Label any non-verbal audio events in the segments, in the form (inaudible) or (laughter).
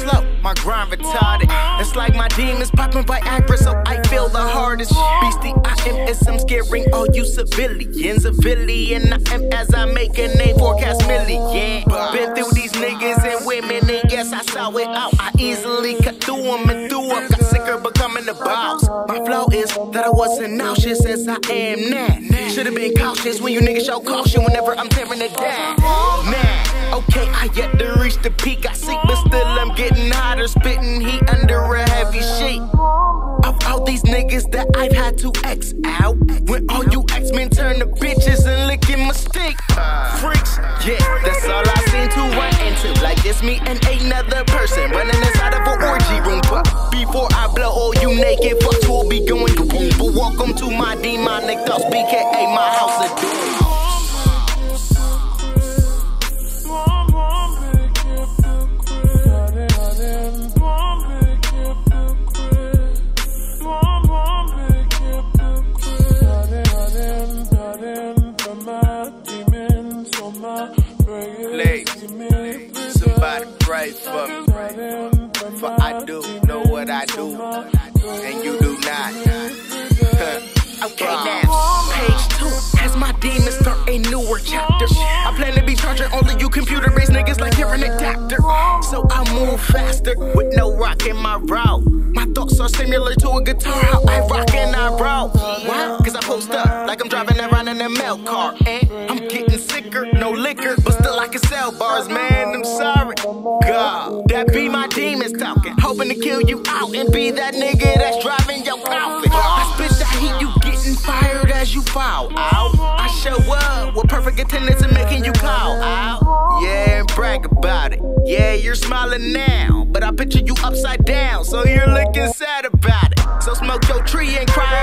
slow, my grind retarded. It's like my demons popping Viagra, so I feel the hardest. Beastie, I am as I'm scaring all you civilians. A villain, I am as I make a name forecast million. Been through these niggas and women, and yes, I saw it out. I easily cut through them and threw up. Got sicker becoming the boss. My flow is that I wasn't nauseous as I am now. Should've been cautious when you niggas show caution whenever I'm tearing it down. Man, okay, I yet to reach the peak. I heavy sheet. Of all these niggas that I've had to X out, when all you X-Men turn to bitches and licking my stick. Freaks, yeah, that's all I seem to run into. Like it's me and another person running inside of an orgy room. But before I blow all you naked fucks will be going boom. But welcome to my demonic thoughts, BKA, my house of doom. Pray for me. For I do know what I do, and you do not. (laughs) okay, now, page two has my demons start a newer chapter. I plan to be charging all of you computer based niggas like adapter. So I move faster with no rock in my route. My thoughts are similar to a guitar, how I rock and I roll. Why? Cause I post up like I'm driving around in a mail car. And I'm getting sicker, no liquor, but still I can sell bars, man. I'm sorry. God, that be my demons talking. Hoping to kill you out and be that nigga that's driving your coffin. I spit that heat, you getting fired as you fall out. I show up with perfect attendance and making you call out. Yeah, and brag about it. Yeah, you're smiling now, but I picture you upside down, so you're looking sad about it. So smoke your tree and cry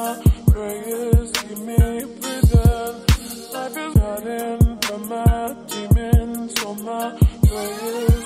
Life is running from my demons, so my prayers